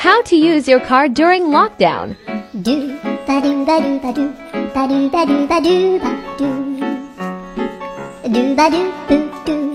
How to use your car during lockdown. Do ba do ba do ba do ba do ba do ba do ba do do ba do boo